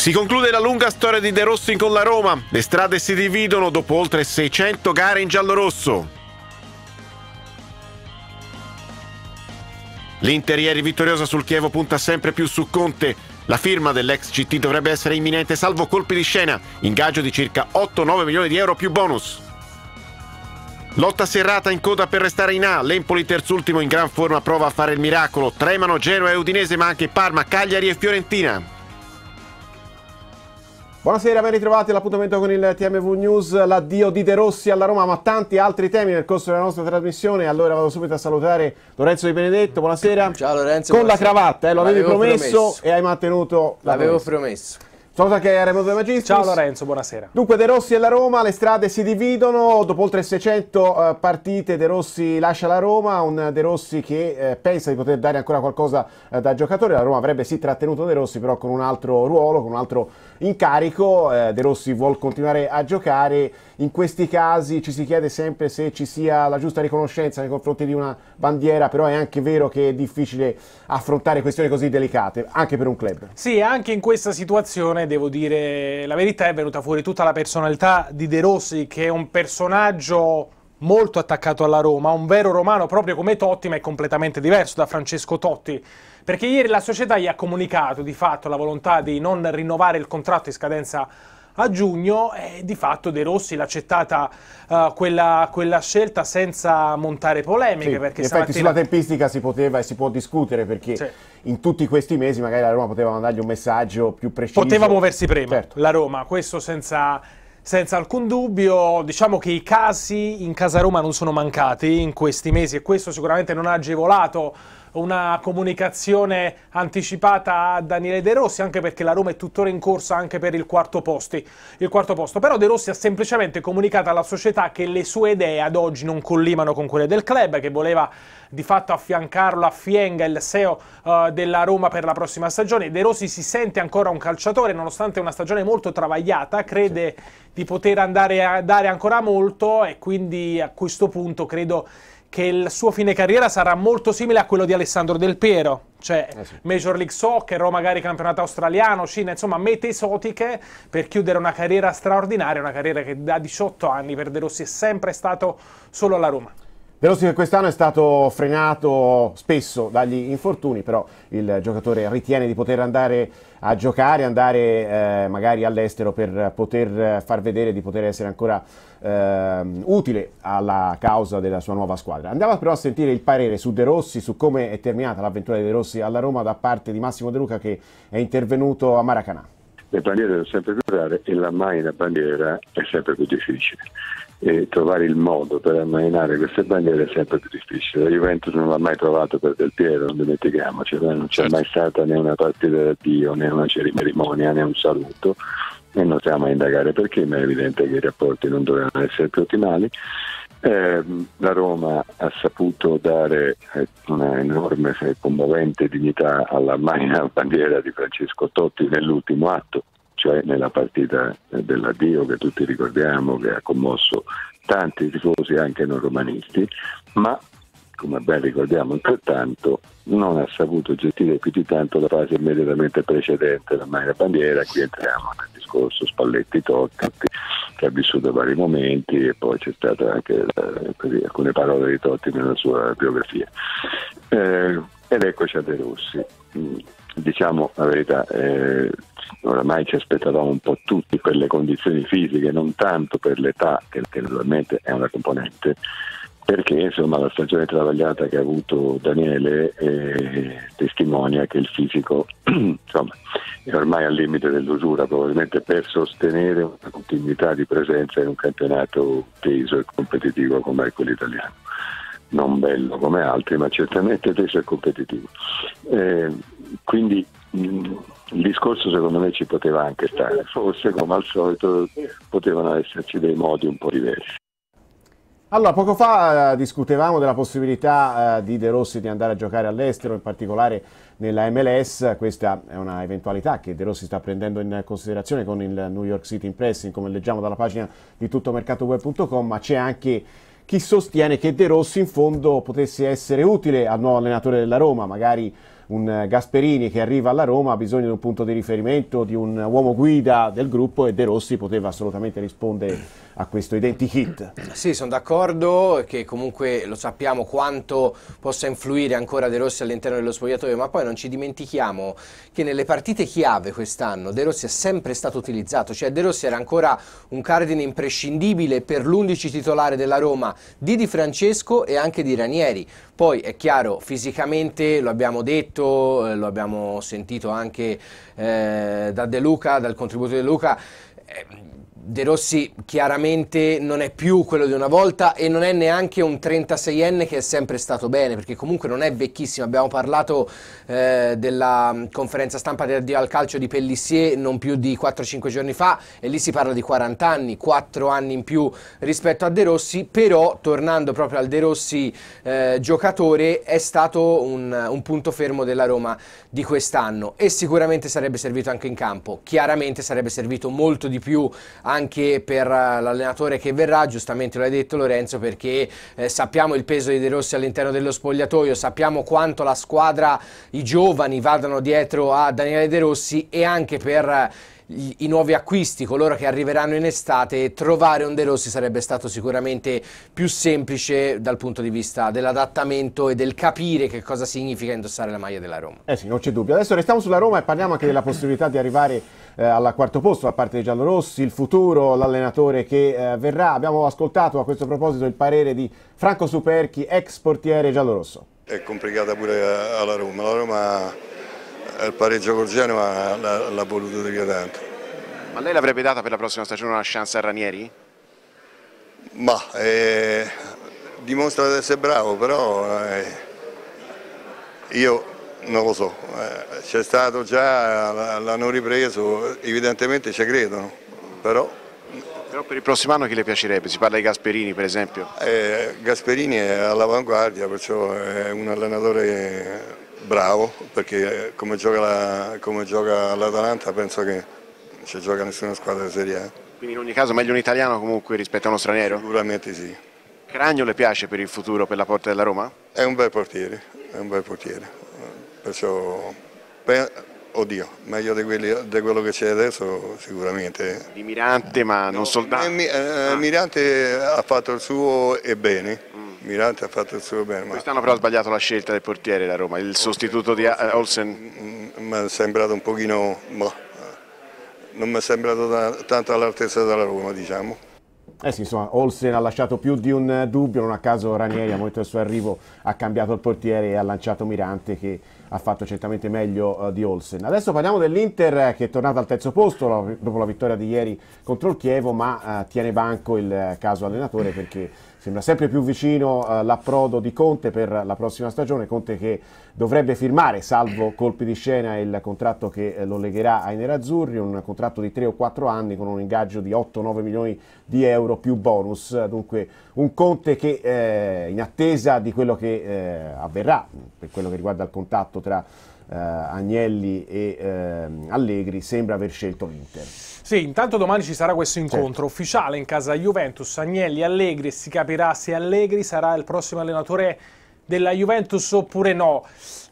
Si conclude la lunga storia di De Rossi con la Roma. Le strade si dividono dopo oltre 600 gare in giallorosso. L'Inter ieri vittoriosa sul Chievo punta sempre più su Conte. La firma dell'ex CT dovrebbe essere imminente salvo colpi di scena, ingaggio di circa 8-9 milioni di euro più bonus. Lotta serrata in coda per restare in A, l'Empoli terzultimo in gran forma prova a fare il miracolo, tremano Genoa e Udinese ma anche Parma, Cagliari e Fiorentina. Buonasera, ben ritrovati all'appuntamento con il TMV News, l'addio di De Rossi alla Roma, ma tanti altri temi nel corso della nostra trasmissione. Allora vado subito a salutare Lorenzo Di Benedetto, buonasera. Ciao Lorenzo. Con buonasera. la cravatta, eh, lo avevi promesso, promesso, e hai mantenuto la L'avevo promessa. promesso. Saluto anche Remo De Magistris. Ciao Lorenzo, buonasera. Dunque De Rossi e la Roma, le strade si dividono, dopo oltre 600 eh, partite De Rossi lascia la Roma, un De Rossi che eh, pensa di poter dare ancora qualcosa eh, da giocatore, la Roma avrebbe sì trattenuto De Rossi però con un altro ruolo, con un altro incarico, De Rossi vuole continuare a giocare, in questi casi ci si chiede sempre se ci sia la giusta riconoscenza nei confronti di una bandiera, però è anche vero che è difficile affrontare questioni così delicate, anche per un club. Sì, anche in questa situazione devo dire la verità è venuta fuori tutta la personalità di De Rossi che è un personaggio molto attaccato alla Roma, un vero romano proprio come Totti, ma è completamente diverso da Francesco Totti. Perché ieri la società gli ha comunicato di fatto la volontà di non rinnovare il contratto in scadenza a giugno e di fatto De Rossi l'ha accettata eh, quella, quella scelta senza montare polemiche. Sì, perché in effetti sulla tempistica si poteva e si può discutere perché Sì. in tutti questi mesi magari la Roma poteva mandargli un messaggio più preciso. Poteva muoversi prima Certo. la Roma, questo senza, senza alcun dubbio. Diciamo che i casi in casa Roma non sono mancati in questi mesi e questo sicuramente non ha agevolato una comunicazione anticipata a Daniele De Rossi, anche perché la Roma è tuttora in corsa anche per il quarto, posti, il quarto posto. Però De Rossi ha semplicemente comunicato alla società che le sue idee ad oggi non collimano con quelle del club, che voleva di fatto affiancarlo a Fienga, il CEO eh, della Roma per la prossima stagione. De Rossi si sente ancora un calciatore, nonostante una stagione molto travagliata, crede di poter andare a dare ancora molto e quindi a questo punto credo che il suo fine carriera sarà molto simile a quello di Alessandro Del Piero, cioè Eh sì. Major League Soccer o magari campionato australiano, Cina, insomma mete esotiche per chiudere una carriera straordinaria, una carriera che da 18 anni per De Rossi è sempre stato solo alla Roma. De Rossi che quest'anno è stato frenato spesso dagli infortuni, però il giocatore ritiene di poter andare a giocare, andare eh, magari all'estero per poter far vedere di poter essere ancora ehm, utile alla causa della sua nuova squadra. Andiamo però a sentire il parere su De Rossi, su come è terminata l'avventura di De Rossi alla Roma da parte di Massimo De Luca che è intervenuto a Maracanã. Le bandiere sono sempre più rare e l'ammaina una bandiera è sempre più difficile. E trovare il modo per ammainare queste bandiere è sempre più difficile. La Juventus non l'ha mai trovato per Del Piero, non dimentichiamoci, non c'è mai stata né una partita d'addio, né una cerimonia, né un saluto e non stiamo a indagare perché, ma è evidente che i rapporti non dovevano essere più ottimali. Eh, la Roma ha saputo dare eh, una enorme e commovente dignità alla magna bandiera di Francesco Totti nell'ultimo atto, cioè nella partita eh, dell'addio che tutti ricordiamo, che ha commosso tanti tifosi anche non romanisti, ma come ben ricordiamo altrettanto, non ha saputo gestire più di tanto la fase immediatamente precedente alla magna bandiera, qui entriamo nel discorso Spalletti-Totti che ha vissuto vari momenti e poi c'è stata anche eh, così, alcune parole di Totti nella sua biografia. Eh, ed eccoci a De Rossi. Diciamo la verità, eh, oramai ci aspettavamo un po' tutti per le condizioni fisiche, non tanto per l'età, che, che naturalmente è una componente, perché insomma la stagione travagliata che ha avuto Daniele eh, testimonia che il fisico insomma, è ormai al limite dell'usura, probabilmente per sostenere una continuità di presenza in un campionato teso e competitivo come quello italiano. Non bello come altri, ma certamente teso e competitivo. Eh, quindi mh, il discorso secondo me ci poteva anche stare, forse come al solito potevano esserci dei modi un po' diversi. Allora, poco fa eh, discutevamo della possibilità eh, di De Rossi di andare a giocare all'estero, in particolare nella MLS. Questa è una eventualità che De Rossi sta prendendo in considerazione con il New York City Impressing, come leggiamo dalla pagina di tuttomercatoweb.com, ma c'è anche chi sostiene che De Rossi in fondo potesse essere utile al nuovo allenatore della Roma, magari un Gasperini che arriva alla Roma ha bisogno di un punto di riferimento, di un uomo guida del gruppo e De Rossi poteva assolutamente rispondere a questo identikit. Sì, sono d'accordo che comunque lo sappiamo quanto possa influire ancora De Rossi all'interno dello spogliatoio, ma poi non ci dimentichiamo che nelle partite chiave quest'anno De Rossi è sempre stato utilizzato, cioè De Rossi era ancora un cardine imprescindibile per l'11 titolare della Roma di Di Francesco e anche di Ranieri. Poi è chiaro, fisicamente lo abbiamo detto, eh, lo abbiamo sentito anche eh, da De Luca, dal contributo di De Luca. Eh, De Rossi chiaramente non è più quello di una volta e non è neanche un 36enne che è sempre stato bene, perché comunque non è vecchissimo. Abbiamo parlato eh, della conferenza stampa di al calcio di Pellissier non più di 4-5 giorni fa e lì si parla di 40 anni, 4 anni in più rispetto a De Rossi, però tornando proprio al De Rossi eh, giocatore è stato un, un punto fermo della Roma di quest'anno e sicuramente sarebbe servito anche in campo. Chiaramente sarebbe servito molto di più anche per eh, l'allenatore che verrà, giustamente lo hai detto Lorenzo, perché eh, sappiamo il peso di De Rossi all'interno dello spogliatoio, sappiamo quanto la squadra, i giovani vadano dietro a Daniele De Rossi e anche per eh, i nuovi acquisti, coloro che arriveranno in estate, trovare un De Rossi sarebbe stato sicuramente più semplice dal punto di vista dell'adattamento e del capire che cosa significa indossare la maglia della Roma. Eh sì, non c'è dubbio. Adesso restiamo sulla Roma e parliamo anche della possibilità di arrivare eh, al quarto posto da parte dei giallorossi, il futuro, l'allenatore che eh, verrà. Abbiamo ascoltato a questo proposito il parere di Franco Superchi, ex portiere giallorosso. È complicata pure alla Roma. La Roma il pareggio col Genoa l'ha voluto dire tanto. Ma lei l'avrebbe data per la prossima stagione una chance a Ranieri? Ma eh, dimostra di essere bravo, però eh, io non lo so, eh, c'è stato già, l'hanno ripreso, evidentemente ci credono, però... Però per il prossimo anno chi le piacerebbe? Si parla di Gasperini per esempio? Eh, Gasperini è all'avanguardia, perciò è un allenatore bravo perché come gioca, gioca l'Atalanta penso che non ci gioca nessuna squadra di Serie A. Quindi in ogni caso meglio un italiano comunque rispetto a uno straniero? Sicuramente sì. Cragno le piace per il futuro, per la porta della Roma? È un bel portiere, è un bel portiere. Perciò, oddio, meglio di, quelli, di quello che c'è adesso sicuramente. Di Mirante ma no, non soltanto? Eh, eh, Mirante ha fatto il suo e bene. Mm Mirante ha fatto il suo bene. Quest'anno però ha sbagliato la scelta del portiere da Roma, il sostituto di eh, Olsen. Mm, mi è sembrato un pochino, ma non mi è sembrato tanto all'altezza della Roma diciamo. Eh sì, insomma, Olsen ha lasciato più di un dubbio, non a caso Ranieri, al momento del suo arrivo, ha cambiato il portiere e ha lanciato Mirante che ha fatto certamente meglio uh, di Olsen. Adesso parliamo dell'Inter che è tornata al terzo posto dopo la vittoria di ieri contro il Chievo, ma uh, tiene banco il caso allenatore perché sembra sempre più vicino uh, l'approdo di Conte per la prossima stagione, Conte che dovrebbe firmare, salvo colpi di scena, il contratto che eh, lo legherà ai nerazzurri, un contratto di 3 o 4 anni con un ingaggio di 8-9 milioni di euro più bonus, dunque un Conte che eh, in attesa di quello che eh, avverrà per quello che riguarda il contatto tra eh, Agnelli e eh, Allegri sembra aver scelto l'Inter. Sì, intanto domani ci sarà questo incontro certo. ufficiale in casa Juventus, Agnelli, Allegri e si capirà se Allegri sarà il prossimo allenatore della Juventus oppure no.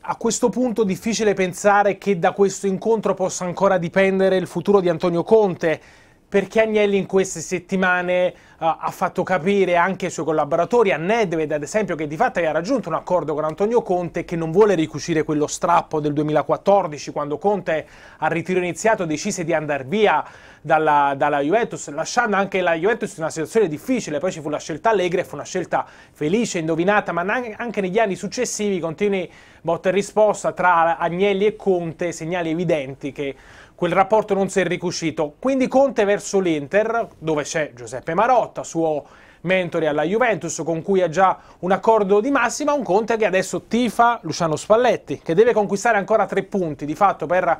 A questo punto difficile pensare che da questo incontro possa ancora dipendere il futuro di Antonio Conte perché Agnelli in queste settimane uh, ha fatto capire anche ai suoi collaboratori, a Nedved ad esempio, che di fatto aveva raggiunto un accordo con Antonio Conte che non vuole ricucire quello strappo del 2014 quando Conte al ritiro iniziato decise di andare via dalla, dalla, Juventus, lasciando anche la Juventus in una situazione difficile, poi ci fu la scelta Allegri, fu una scelta felice, indovinata, ma anche negli anni successivi continui botta e risposta tra Agnelli e Conte, segnali evidenti che quel rapporto non si è ricucito. Quindi Conte verso l'Inter, dove c'è Giuseppe Marotta, suo mentore alla Juventus, con cui ha già un accordo di massima, un Conte che adesso tifa Luciano Spalletti, che deve conquistare ancora tre punti di fatto per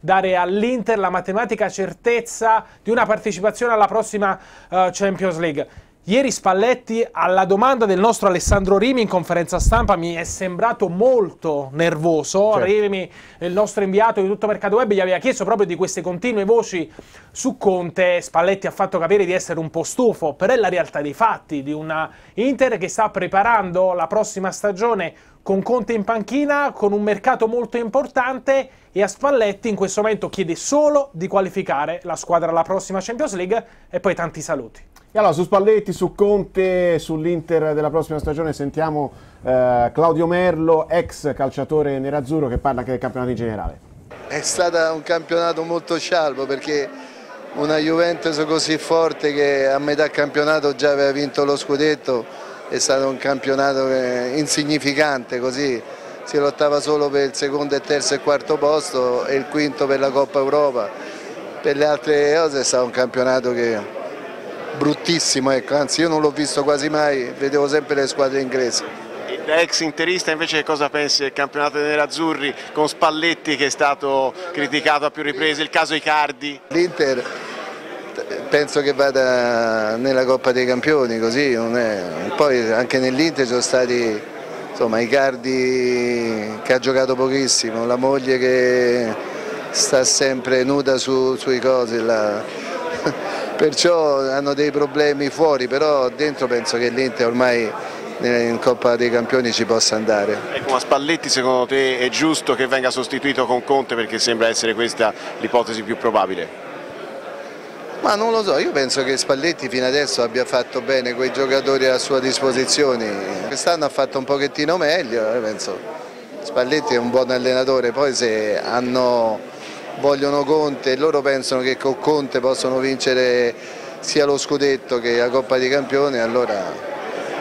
dare all'Inter la matematica certezza di una partecipazione alla prossima uh, Champions League. Ieri Spalletti, alla domanda del nostro Alessandro Rimi in conferenza stampa, mi è sembrato molto nervoso. Certo. Rimi, il nostro inviato di tutto Mercato Web, gli aveva chiesto proprio di queste continue voci su Conte. Spalletti ha fatto capire di essere un po' stufo, però è la realtà dei fatti di una Inter che sta preparando la prossima stagione con Conte in panchina, con un mercato molto importante e a Spalletti in questo momento chiede solo di qualificare la squadra alla prossima Champions League e poi tanti saluti. E allora su Spalletti, su Conte, sull'Inter della prossima stagione sentiamo eh, Claudio Merlo, ex calciatore nerazzurro che parla anche del campionato in generale. È stato un campionato molto scialbo perché una Juventus così forte che a metà campionato già aveva vinto lo scudetto è stato un campionato insignificante così si lottava solo per il secondo e terzo e quarto posto e il quinto per la Coppa Europa per le altre cose è stato un campionato che bruttissimo ecco. anzi io non l'ho visto quasi mai vedevo sempre le squadre inglesi da ex interista invece cosa pensi del campionato dei nerazzurri con Spalletti che è stato criticato a più riprese, il caso Icardi? L'Inter penso che vada nella Coppa dei Campioni così, poi anche nell'Inter sono stati insomma, Icardi che ha giocato pochissimo, la moglie che sta sempre nuda su, sui cosi, la... perciò hanno dei problemi fuori, però dentro penso che l'Inter ormai in Coppa dei Campioni ci possa andare. Ecco, ma Spalletti secondo te è giusto che venga sostituito con Conte perché sembra essere questa l'ipotesi più probabile? Ma non lo so, io penso che Spalletti fino adesso abbia fatto bene quei giocatori a sua disposizione, quest'anno ha fatto un pochettino meglio, penso. Spalletti è un buon allenatore, poi se hanno, vogliono Conte e loro pensano che con Conte possono vincere sia lo scudetto che la Coppa dei Campioni, allora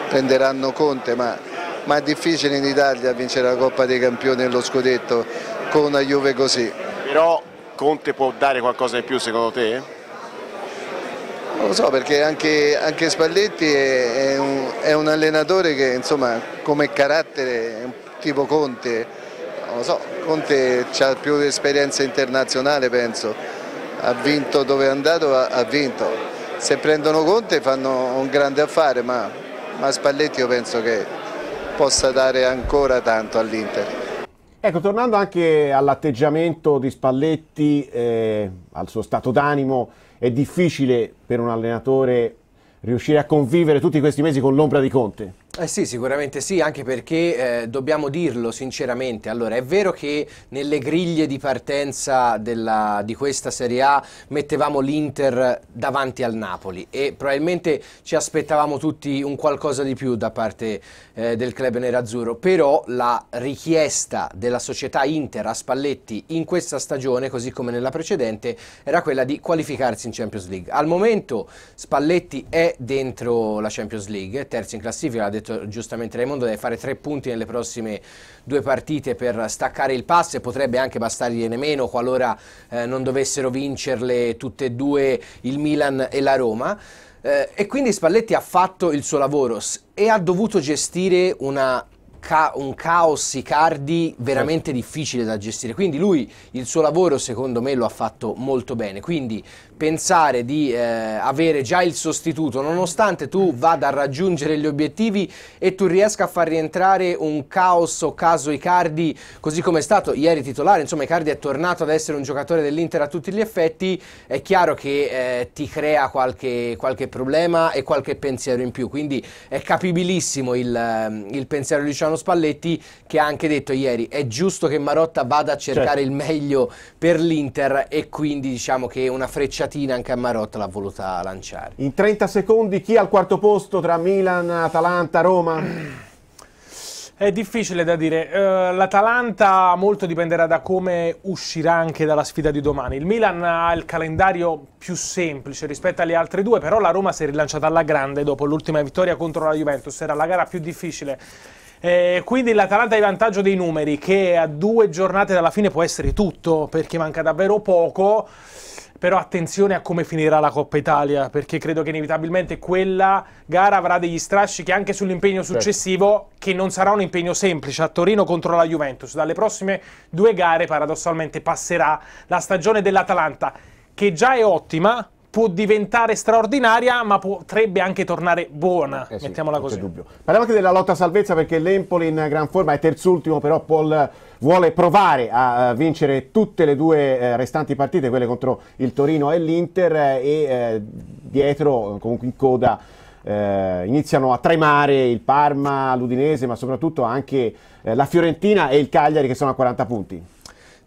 prenderanno Conte, ma, ma è difficile in Italia vincere la Coppa dei Campioni e lo scudetto con una Juve così. Però Conte può dare qualcosa in più secondo te? Non lo so perché anche, anche Spalletti è, è, un, è, un, allenatore che insomma come carattere è un tipo Conte, lo so, Conte ha più esperienza internazionale penso, ha vinto dove è andato, ha, vinto. Se prendono Conte fanno un grande affare ma ma Spalletti io penso che possa dare ancora tanto all'Inter. Ecco, tornando anche all'atteggiamento di Spalletti, eh, al suo stato d'animo, è difficile per un allenatore riuscire a convivere tutti questi mesi con l'ombra di Conte? Eh sì, sicuramente sì, anche perché eh, dobbiamo dirlo sinceramente. Allora, è vero che nelle griglie di partenza della, di questa Serie A mettevamo l'Inter davanti al Napoli e probabilmente ci aspettavamo tutti un qualcosa di più da parte eh, del club nerazzurro, però la richiesta della società Inter a Spalletti in questa stagione, così come nella precedente, era quella di qualificarsi in Champions League. Al momento Spalletti è dentro la Champions League, terzo in classifica, l'ha detto detto giustamente Raimondo, deve fare tre punti nelle prossime due partite per staccare il passo e potrebbe anche bastargliene meno qualora eh, non dovessero vincerle tutte e due il Milan e la Roma. Eh, e quindi Spalletti ha fatto il suo lavoro e ha dovuto gestire una un caos Icardi veramente difficile da gestire. Quindi lui il suo lavoro secondo me lo ha fatto molto bene. Quindi pensare di eh, avere già il sostituto, nonostante tu vada a raggiungere gli obiettivi e tu riesca a far rientrare un caos o caso Icardi, così come è stato ieri titolare, insomma Icardi è tornato ad essere un giocatore dell'Inter a tutti gli effetti, è chiaro che eh, ti crea qualche, qualche, problema e qualche pensiero in più, quindi è capibilissimo il, ehm, il pensiero di Luciano Spalletti che ha anche detto ieri è giusto che Marotta vada a cercare certo. il meglio per l'Inter e quindi diciamo che una freccia frecciatina anche a Marotta l'ha voluta lanciare. In 30 secondi chi al quarto posto tra Milan, Atalanta, Roma? È difficile da dire, uh, l'Atalanta molto dipenderà da come uscirà anche dalla sfida di domani. Il Milan ha il calendario più semplice rispetto alle altre due, però la Roma si è rilanciata alla grande dopo l'ultima vittoria contro la Juventus, era la gara più difficile. Eh, quindi l'Atalanta ha il vantaggio dei numeri, che a due giornate dalla fine può essere tutto, perché manca davvero poco. Però attenzione a come finirà la Coppa Italia, perché credo che inevitabilmente quella gara avrà degli strascichi anche sull'impegno certo. successivo, certo. che non sarà un impegno semplice a Torino contro la Juventus. Dalle prossime due gare, paradossalmente, passerà la stagione dell'Atalanta, che già è ottima, può diventare straordinaria, ma potrebbe anche tornare buona, eh sì, mettiamola così. Parliamo anche della lotta a salvezza perché l'Empoli in gran forma è terzultimo, però Paul vuole provare a vincere tutte le due eh, restanti partite, quelle contro il Torino e l'Inter, eh, e eh, dietro, comunque in coda, eh, iniziano a tremare il Parma, l'Udinese, ma soprattutto anche eh, la Fiorentina e il Cagliari che sono a 40 punti.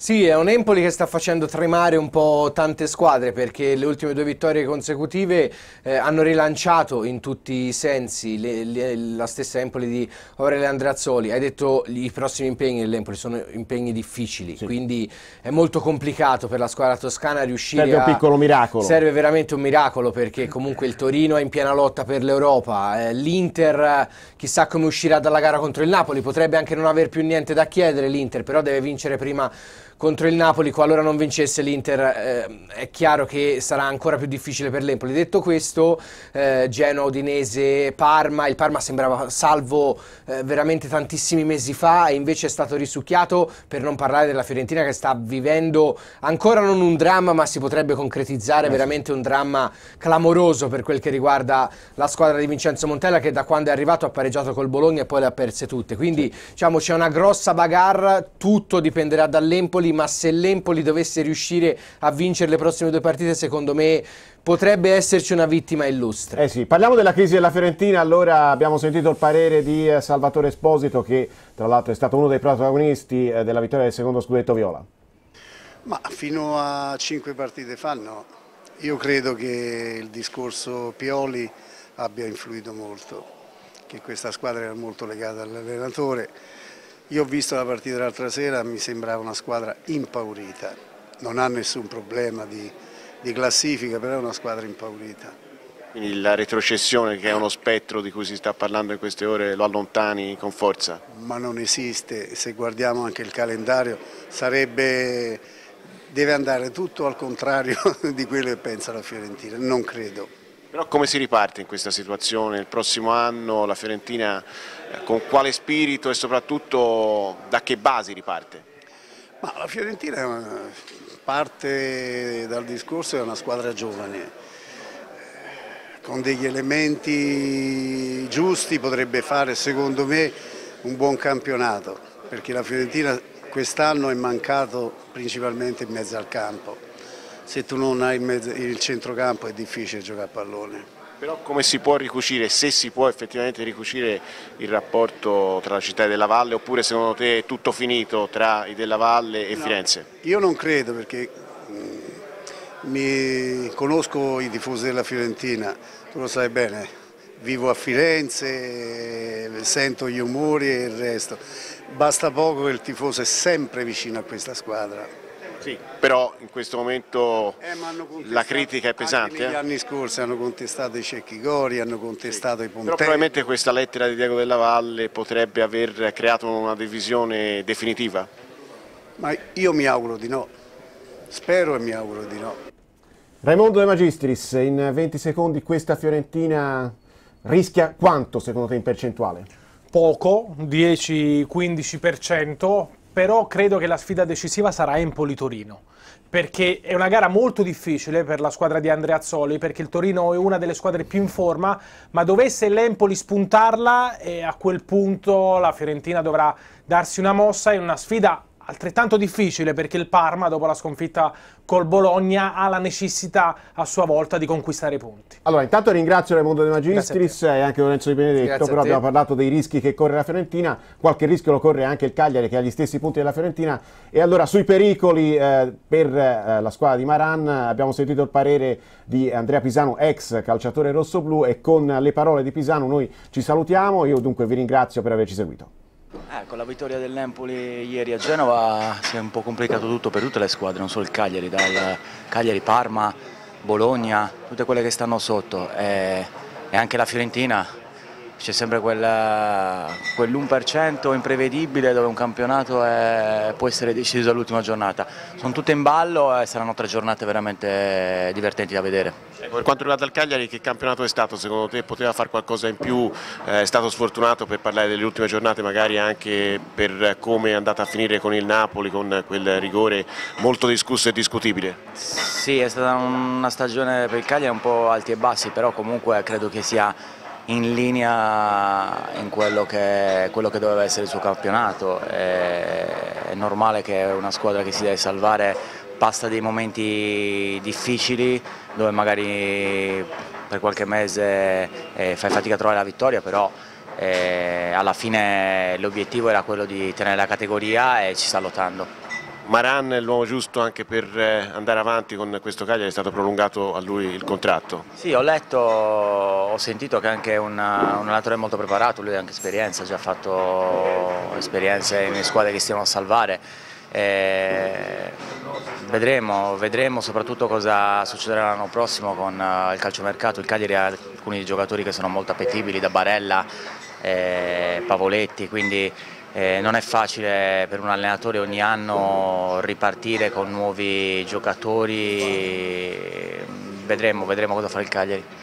Sì, è un Empoli che sta facendo tremare un po' tante squadre perché le ultime due vittorie consecutive eh, hanno rilanciato in tutti i sensi le, le, la stessa Empoli di Aurelio Andreazzoli. Hai detto i prossimi impegni dell'Empoli sono impegni difficili, sì. quindi è molto complicato per la squadra toscana riuscire serve a... Serve un piccolo miracolo. Serve veramente un miracolo perché comunque il Torino è in piena lotta per l'Europa, eh, l'Inter chissà come uscirà dalla gara contro il Napoli, potrebbe anche non aver più niente da chiedere l'Inter, però deve vincere prima contro il Napoli, qualora non vincesse l'Inter eh, è chiaro che sarà ancora più difficile per l'Empoli. Detto questo, eh, Genoa, Udinese, Parma, il Parma sembrava salvo eh, veramente tantissimi mesi fa e invece è stato risucchiato, per non parlare della Fiorentina che sta vivendo ancora non un dramma ma si potrebbe concretizzare veramente un dramma clamoroso per quel che riguarda la squadra di Vincenzo Montella che da quando è arrivato ha pareggiato col Bologna e poi le ha perse tutte. Quindi diciamo c'è una grossa bagarre, tutto dipenderà dall'Empoli ma se l'Empoli dovesse riuscire a vincere le prossime due partite, secondo me potrebbe esserci una vittima illustre. Eh sì, parliamo della crisi della Fiorentina, allora abbiamo sentito il parere di eh, Salvatore Esposito che tra l'altro è stato uno dei protagonisti eh, della vittoria del secondo scudetto viola. Ma fino a cinque partite fa no, io credo che il discorso Pioli abbia influito molto, che questa squadra era molto legata all'allenatore io ho visto la partita l'altra sera, mi sembrava una squadra impaurita, non ha nessun problema di, di classifica, però è una squadra impaurita. Quindi la retrocessione che è uno spettro di cui si sta parlando in queste ore lo allontani con forza? Ma non esiste, se guardiamo anche il calendario sarebbe, deve andare tutto al contrario di quello che pensa la Fiorentina, non credo. Però come si riparte in questa situazione? Il prossimo anno la Fiorentina eh, con quale spirito e soprattutto da che basi riparte? Ma la Fiorentina parte dal discorso è una squadra giovane, con degli elementi giusti potrebbe fare secondo me un buon campionato, perché la Fiorentina quest'anno è mancato principalmente in mezzo al campo se tu non hai il, centrocampo è difficile giocare a pallone. Però come si può ricucire, se si può effettivamente ricucire il rapporto tra la città e Della Valle oppure secondo te è tutto finito tra i Della Valle e no, Firenze? Io non credo perché mm, mi conosco i tifosi della Fiorentina, tu lo sai bene, vivo a Firenze, sento gli umori e il resto. Basta poco che il tifoso è sempre vicino a questa squadra sì, però in questo momento eh, la critica è pesante. Negli eh? anni scorsi hanno contestato i cecchi Gori, hanno contestato sì. i Pontelli. Però probabilmente questa lettera di Diego della Valle potrebbe aver creato una divisione definitiva? Ma io mi auguro di no, spero e mi auguro di no. Raimondo De Magistris, in 20 secondi questa Fiorentina rischia quanto secondo te in percentuale? Poco, 10-15%, però credo che la sfida decisiva sarà Empoli-Torino perché è una gara molto difficile per la squadra di Andrea Azzoli, perché il Torino è una delle squadre più in forma, ma dovesse l'Empoli spuntarla e a quel punto la Fiorentina dovrà darsi una mossa in una sfida altrettanto difficile perché il Parma, dopo la sconfitta col Bologna, ha la necessità a sua volta di conquistare i punti. Allora, intanto ringrazio Raimondo De Magistris e anche Lorenzo Di Benedetto, però abbiamo parlato dei rischi che corre la Fiorentina, qualche rischio lo corre anche il Cagliari che ha gli stessi punti della Fiorentina e allora sui pericoli eh, per eh, la squadra di Maran abbiamo sentito il parere di Andrea Pisano, ex calciatore rossoblu e con le parole di Pisano noi ci salutiamo, io dunque vi ringrazio per averci seguito. Eh, con la vittoria del Napoli ieri a Genova si è un po' complicato tutto per tutte le squadre, non solo il Cagliari, dal Cagliari, Parma, Bologna, tutte quelle che stanno sotto. E, e anche la Fiorentina c'è sempre quell'1% imprevedibile dove un campionato è, può essere deciso all'ultima giornata. Sono tutte in ballo e saranno tre giornate veramente divertenti da vedere. Per quanto riguarda il Cagliari, che campionato è stato? Secondo te poteva fare qualcosa in più? È stato sfortunato per parlare delle ultime giornate, magari anche per come è andata a finire con il Napoli, con quel rigore molto discusso e discutibile? Sì, è stata una stagione per il Cagliari un po' alti e bassi, però comunque credo che sia in linea in quello che, quello che doveva essere il suo campionato. È, è normale che una squadra che si deve salvare passa dei momenti difficili dove magari per qualche mese eh, fai fatica a trovare la vittoria, però eh, alla fine l'obiettivo era quello di tenere la categoria e ci sta lottando. Maran è l'uomo giusto anche per eh, andare avanti con questo Cagliari, è stato prolungato a lui il contratto? Sì, ho letto, ho sentito che anche un, un allenatore molto preparato, lui ha anche esperienza, ha già fatto esperienze in squadre che stiano a salvare. E vedremo, vedremo soprattutto cosa succederà l'anno prossimo con il calciomercato, il Cagliari ha alcuni giocatori che sono molto appetibili, da Barella, eh, Pavoletti, quindi eh, non è facile per un allenatore ogni anno ripartire con nuovi giocatori, vedremo, vedremo cosa fa il Cagliari.